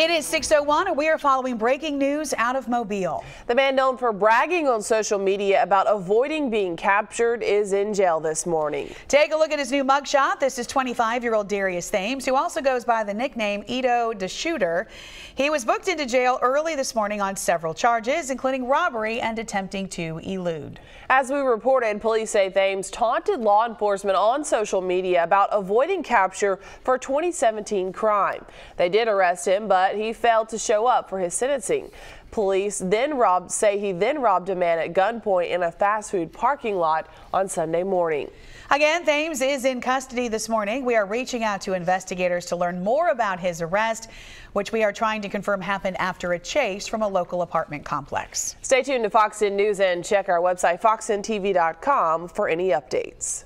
It is 601 and we are following breaking news out of Mobile. The man known for bragging on social media about avoiding being captured is in jail this morning. Take a look at his new mugshot. This is 25-year-old Darius Thames, who also goes by the nickname Etoe the Shooter. He was booked into jail early this morning on several charges, including robbery and attempting to elude. As we reported, police say Thames taunted law enforcement on social media about avoiding capture for 2017 crime. They did arrest him, but but he failed to show up for his sentencing. Police then robbed, say he then robbed a man at gunpoint in a fast food parking lot on Sunday morning. Again, Thames is in custody this morning. We are reaching out to investigators to learn more about his arrest, which we are trying to confirm happened after a chase from a local apartment complex. Stay tuned to Fox 10 News and check our website fox10tv.com for any updates.